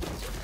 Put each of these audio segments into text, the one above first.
Let's go.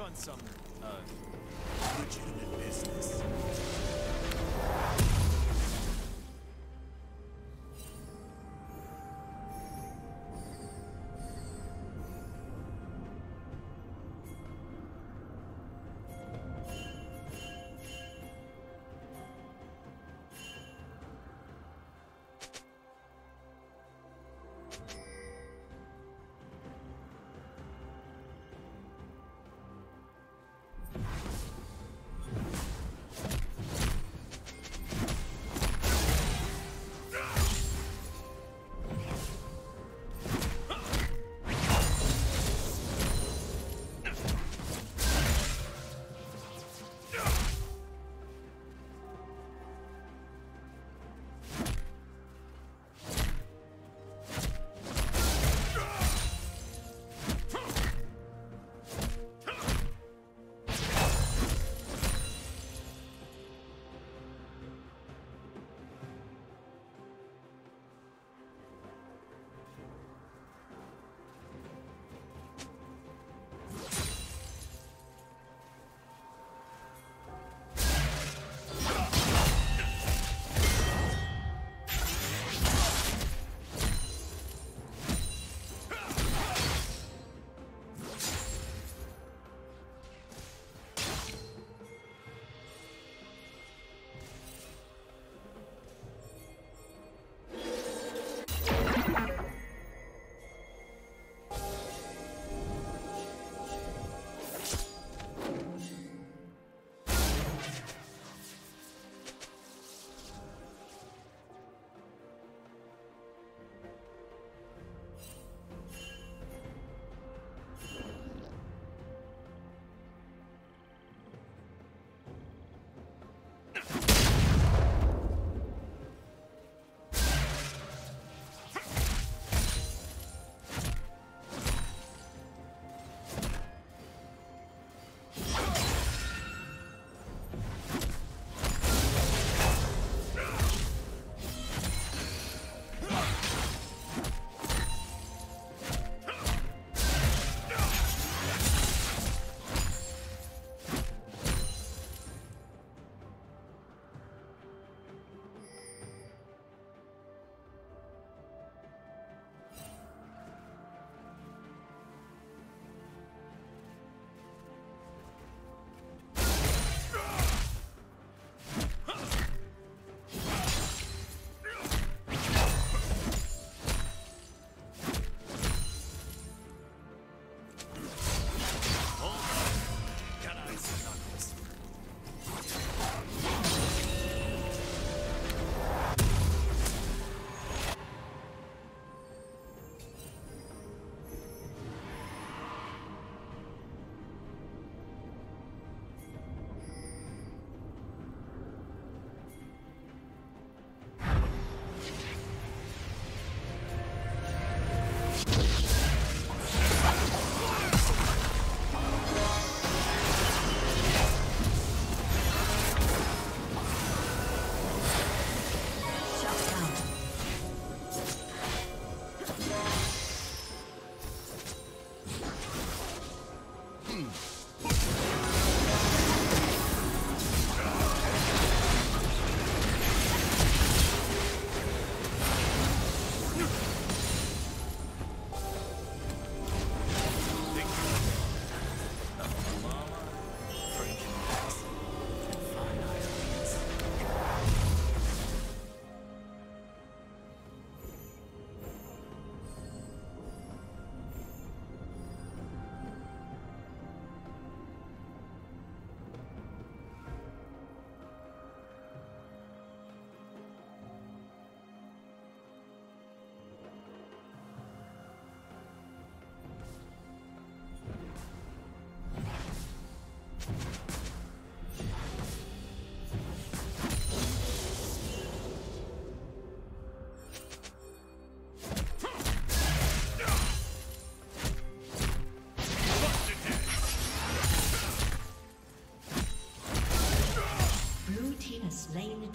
On some, uh, legitimate business.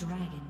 Dragon.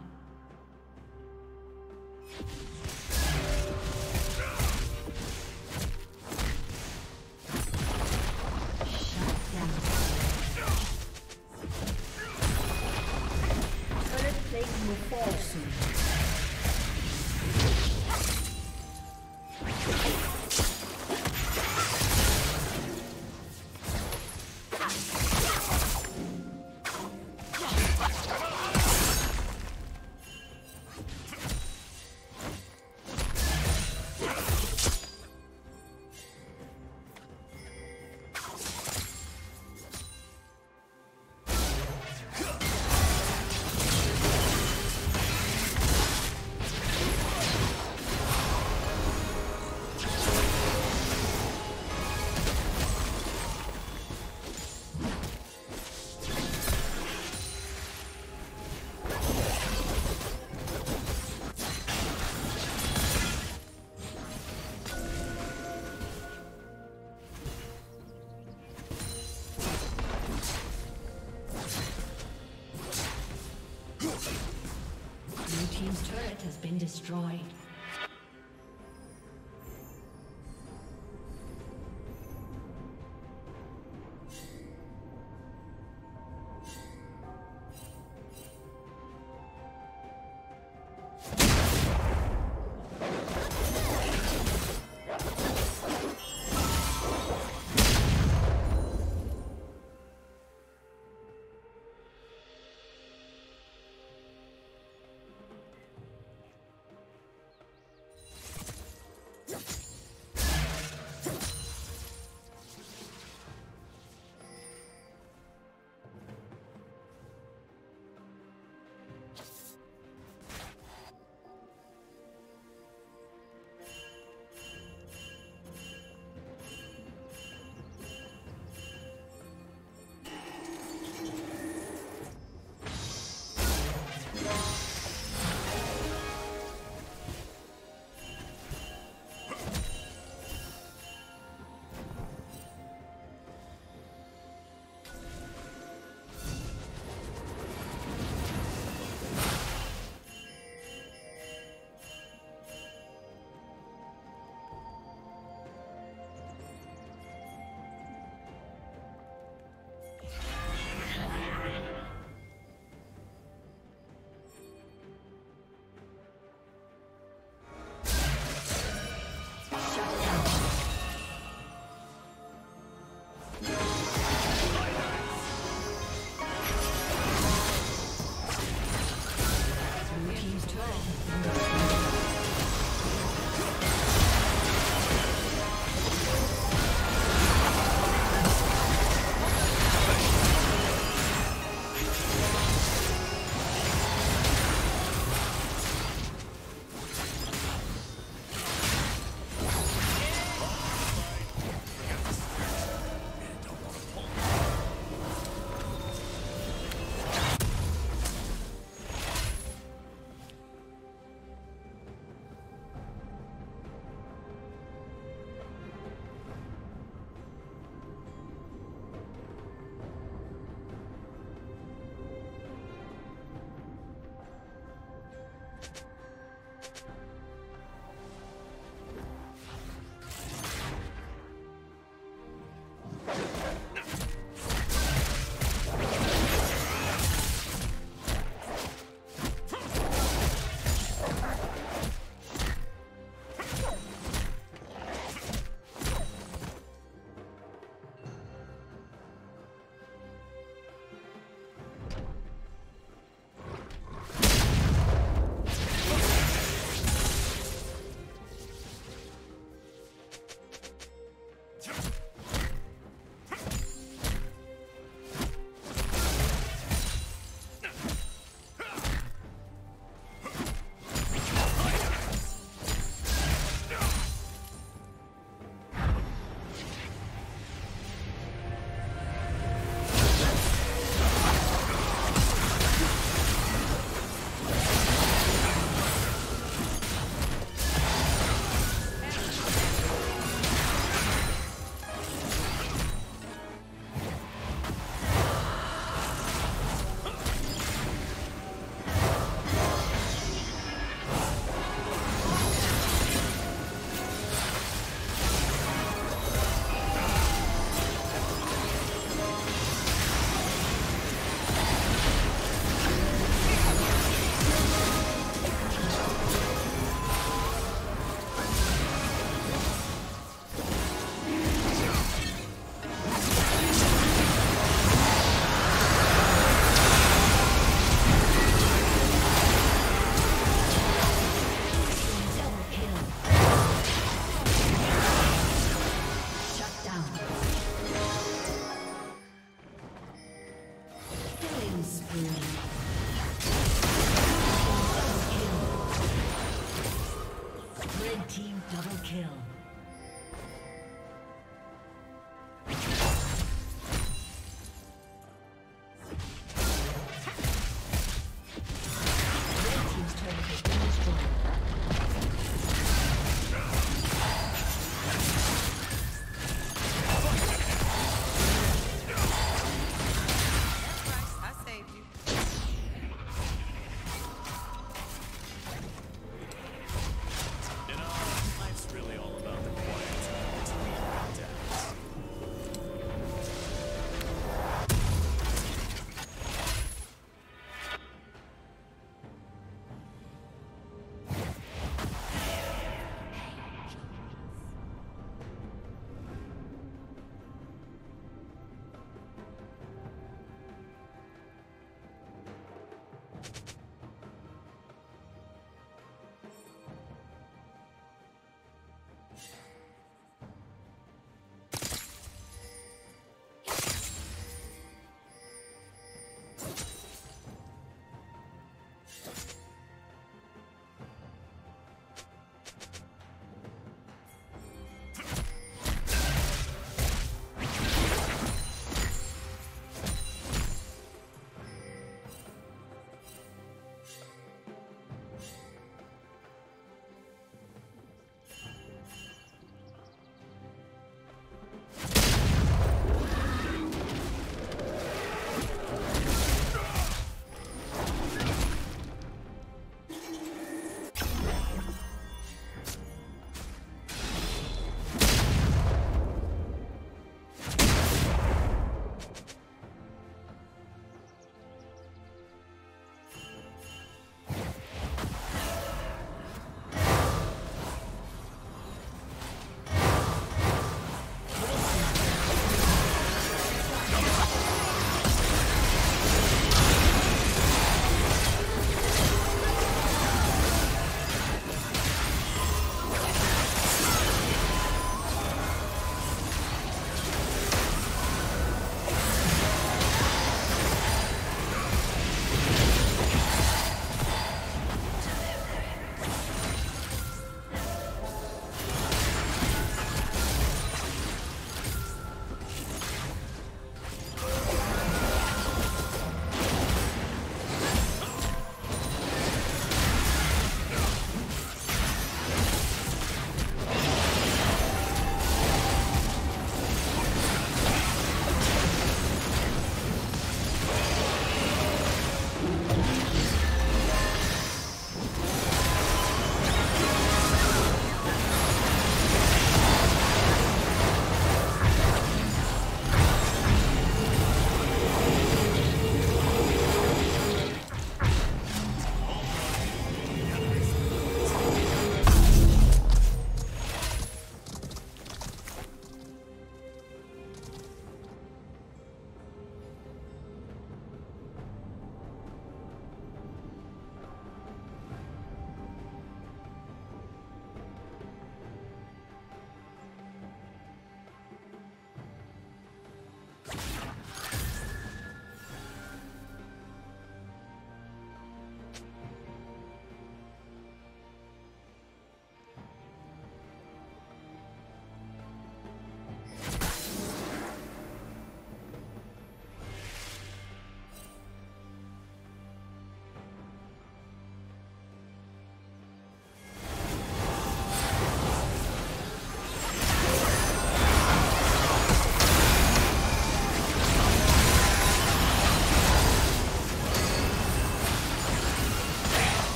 Destroyed.